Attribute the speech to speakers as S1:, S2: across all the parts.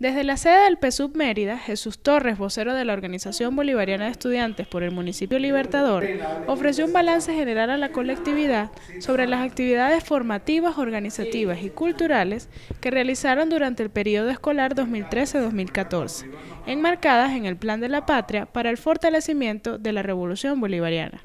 S1: Desde la sede del PSUB Mérida, Jesús Torres, vocero de la Organización Bolivariana de Estudiantes por el municipio Libertador, ofreció un balance general a la colectividad sobre las actividades formativas, organizativas y culturales que realizaron durante el periodo escolar 2013-2014, enmarcadas en el Plan de la Patria para el fortalecimiento de la Revolución Bolivariana.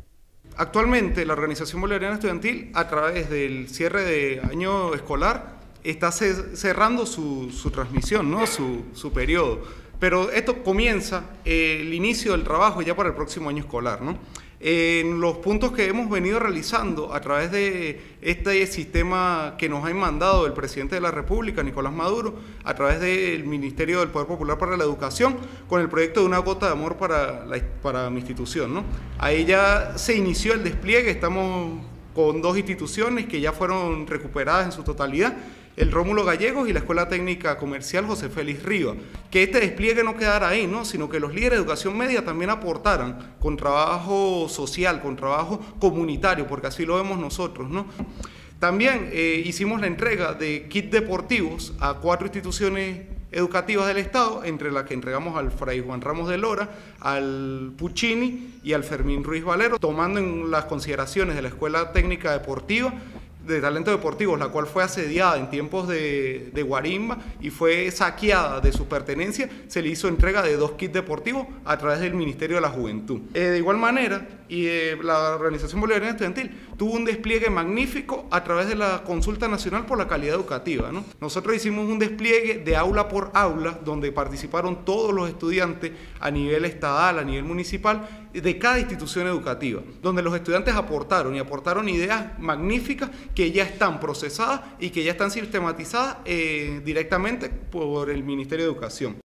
S2: Actualmente, la Organización Bolivariana Estudiantil, a través del cierre de año escolar, está cerrando su, transmisión, ¿no? su, su periodo. Pero esto comienza eh, el inicio del trabajo ya para el próximo año escolar. ¿no? En los puntos que hemos venido realizando a través de este sistema que nos ha mandado el presidente de la República, Nicolás Maduro, a través del Ministerio del Poder Popular para la Educación, con el proyecto de una gota de amor para, para mi institución. ¿no? Ahí ya se inició el despliegue, estamos con dos instituciones que ya fueron recuperadas en su totalidad el Rómulo Gallegos y la Escuela Técnica Comercial José Félix Riva. Que este despliegue no quedara ahí, ¿no? sino que los líderes de educación media también aportaran con trabajo social, con trabajo comunitario, porque así lo vemos nosotros. ¿no? También eh, hicimos la entrega de kits deportivos a cuatro instituciones educativas del Estado, entre las que entregamos al Fray Juan Ramos de Lora, al Puccini y al Fermín Ruiz Valero, tomando en las consideraciones de la Escuela Técnica Deportiva de talento deportivo, la cual fue asediada en tiempos de, Guarimba y fue saqueada de su pertenencia, se le hizo entrega de dos kits deportivos a través del Ministerio de la Juventud. Eh, de igual manera, y eh, la Organización Bolivariana Estudiantil tuvo un despliegue magnífico a través de la Consulta Nacional por la Calidad Educativa. Nosotros hicimos un despliegue de aula por aula, donde participaron todos los estudiantes a nivel estatal, a nivel municipal, de cada institución educativa, donde los estudiantes aportaron y aportaron ideas magníficas que ya están procesadas y que ya están sistematizadas eh, directamente por el Ministerio de Educación.